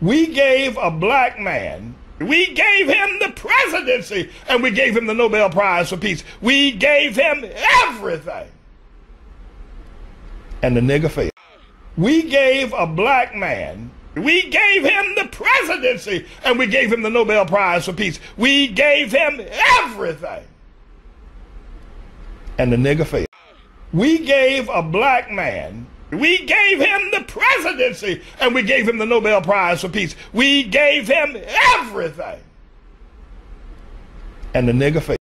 We gave a black man, we gave him the presidency, and we gave him the Nobel Prize for Peace. We gave him everything. And the nigger failed. We gave a black man, we gave him the presidency, and we gave him the Nobel Prize for Peace. We gave him everything. And the nigger failed. We gave a black man, we gave him the presidency, and we gave him the Nobel Prize for Peace. We gave him everything. And the nigger failed.